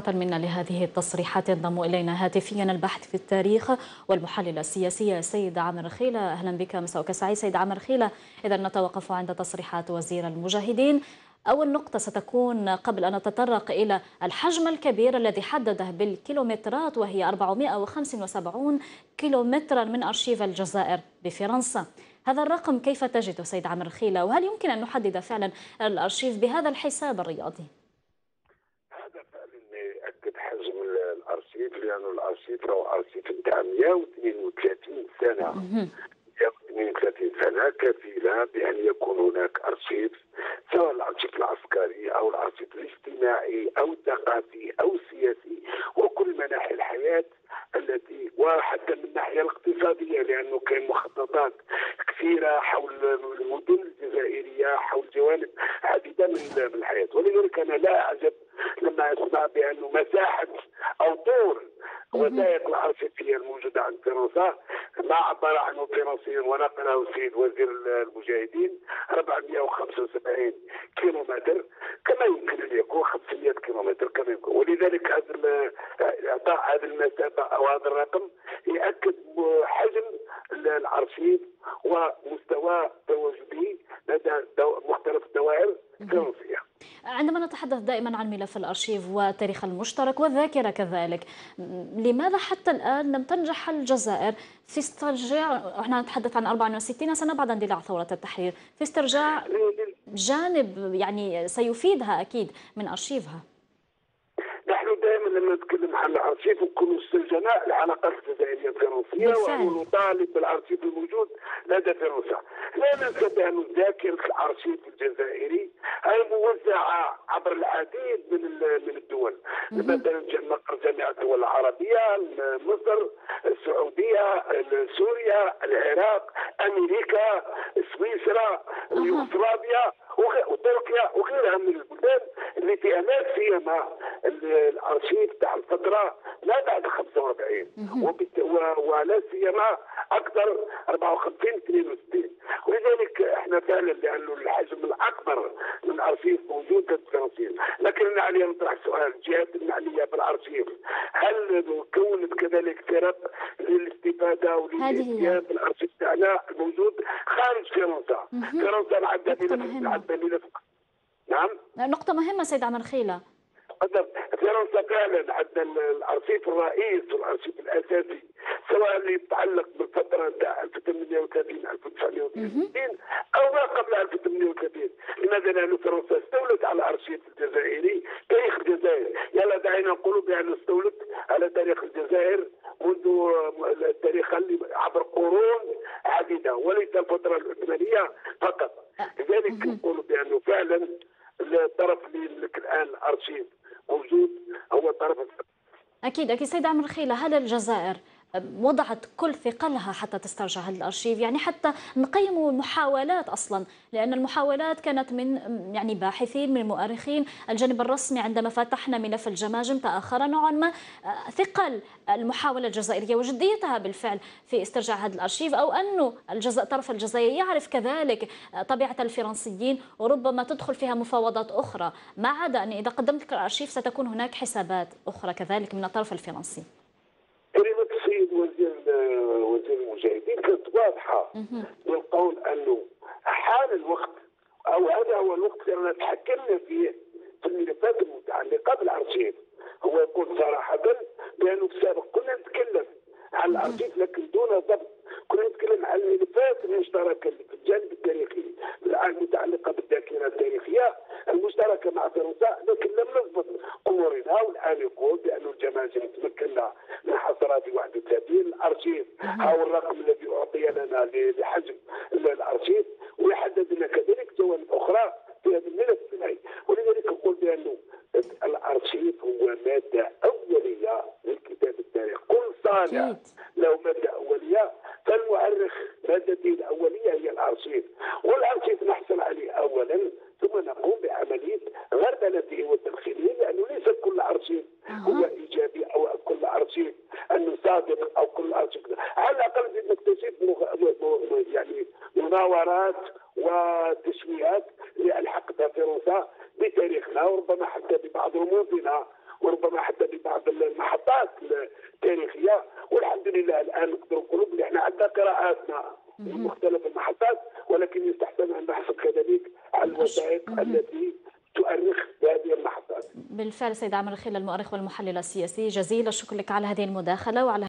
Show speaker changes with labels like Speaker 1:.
Speaker 1: منا لهذه التصريحات ينضم إلينا هاتفيا الباحث في التاريخ والمحلل السياسي سيد عامر خيلة. أهلا بك مساءك سعيد. سيد عامر خيلة إذا نتوقف عند تصريحات وزير المجاهدين. أول نقطة ستكون قبل أن نتطرق إلى الحجم الكبير الذي حدده بالكيلومترات وهي 475 كيلومترا من أرشيف الجزائر بفرنسا. هذا الرقم كيف تجده سيد عامر خيلة؟ وهل يمكن أن نحدد فعلا الأرشيف بهذا الحساب الرياضي؟
Speaker 2: حجم الأرشيف لأنه الأرشيف هو ارشيف نتاع 132 سنة. 132 سنة كفيله بأن يكون هناك أرشيف سواء الأرشيف العسكري أو الأرشيف الاجتماعي أو الثقافي أو السياسي وكل مناحي الحياة التي وحتى من الناحية الاقتصادية لأنه كاين مخططات كثيرة حول المدن الجزائرية حول جوانب عديدة من الحياة. ولذلك أنا لا أعجب لما اسمع بأنه مساحة أو طول وثائق الارشيفيه الموجودة عند فرنسا ما عبر عنه فرنسيا ونقله السيد وزير المجاهدين 475 كيلومتر. كما يمكن أن يكون 500 كيلومتر كما يمكن. ولذلك هذا إعطاء هذه المسافة أو هذا الرقم ياكد حجم الارشيف ومستوى تواجده لدى مختلف الدوائر الفرنسيه
Speaker 1: عندما نتحدث دائما عن ملف الأرشيف والتاريخ المشترك والذاكرة كذلك لماذا حتى الآن لم تنجح الجزائر في استرجاع إحنا نتحدث عن 64 سنة بعد اندلاع ثورة التحرير في استرجاع جانب يعني سيفيدها أكيد من
Speaker 2: دائما لما نتكلم عن الأرشيف نكون استرجعنا العلاقات الجزائريه الفرنسيه ونطالب بالأرشيف الموجود. لدى فرنسا لا ننسى بأن ذاكرة الأرشيف الجزائري هي موزعة عبر العديد من من الدول. مثلا مقر جامعة الدول العربية مصر السعودية سوريا العراق أمريكا سويسرا يوغوسلافيا وتركيا وغيرها من البلدان اللي فيها لا سيما الأرشيف تاع الفترة ما بعد 45 ولا سيما أكثر 54 62 ولذلك إحنا فعلا لأنه الحجم الأكبر من الأرشيف موجود في الفرنسيين لكن أنا علي نطرح سؤال. الجهات المعنيه بالارشيف هل كونت كذلك فرق للاستفادة وللاستياب بالارشيف تاعنا الموجود خارج فرنسا فرنسا عندها ملف عندها ملف
Speaker 1: نعم؟ نقطة مهمة سيد عامر رخيلة.
Speaker 2: قدم فرنسا فعلا عندنا الارشيف الرئيس والارشيف الأساسي سواء اللي يتعلق بالفترة نتاع 1830 1930 أو ما قبل 1830 لماذا لأن فرنسا استولت على الارشيف الجزائري تاريخ الجزائر. يلا دعينا نقولوا بأن استولت على تاريخ الجزائر منذ التاريخ اللي عبر قرون عديدة وليس الفترة العثمانية فقط. لذلك نقول بأنه فعلا الطرف اللي الآن الارشيف موجود هو طرف
Speaker 1: أكيد أكيد. سيد عمر خيله هل الجزائر وضعت كل ثقلها حتى تسترجع هذا الأرشيف يعني حتى نقيم المحاولات أصلا لأن المحاولات كانت من يعني باحثين من مؤرخين. الجانب الرسمي عندما فتحنا ملف الجماجم تأخر نوعا ما ثقل المحاولة الجزائرية وجديتها بالفعل في استرجاع هذا الأرشيف أو انه الجزء الطرف الجزائري يعرف كذلك طبيعة الفرنسيين وربما تدخل فيها مفاوضات أخرى. ما عدا أن إذا قدمت لك الأرشيف ستكون هناك حسابات أخرى كذلك من الطرف الفرنسي.
Speaker 2: وزير المجاهدين كانت واضحة بالقول أنه حان الوقت أو هذا هو الوقت اللي تحكمنا فيه في الملفات المتعلقة بالأرشيف. هو يقول صراحة بأنه في السابق كنا نتكلم عن الأرشيف لكن دون ضبط كنا نتكلم عن الملفات المشتركه اللي في الجانب التاريخي المتعلقه بالذاكره التاريخيه المشتركه مع فرنسا لكن لم نضبط امورنا والان يقول بان الجماجم تمكنا من حصرات 31 الأرشيف. هو الرقم الذي أعطي لنا لحجم الأرشيف. ويحدد لنا كذلك جوانب أخرى في هذا الملف الثنائي ولذلك نقول بانه الأرشيف هو مادة أولية للكتاب التاريخ. كل صانع له مادة أولية فالمؤرخ مادته الأولية هي الأرشيف. والارشيف على الأقل نكتسب يعني مناورات وتسويات في فرنسا بتاريخنا وربما حتى ببعض رموزنا وربما حتى ببعض المحطات التاريخية. والحمد لله الآن نقدر نقولوا بلي إحنا عندنا قراءاتنا في مختلف المحطات ولكن يستحسن أن نحصل كذلك على الوثائق التي تؤرخ بهذه المحطات.
Speaker 1: بالفعل سيد عامر الخيل المؤرخ والمحلل السياسي. جزيل الشكر لك على هذه المداخلة وعلى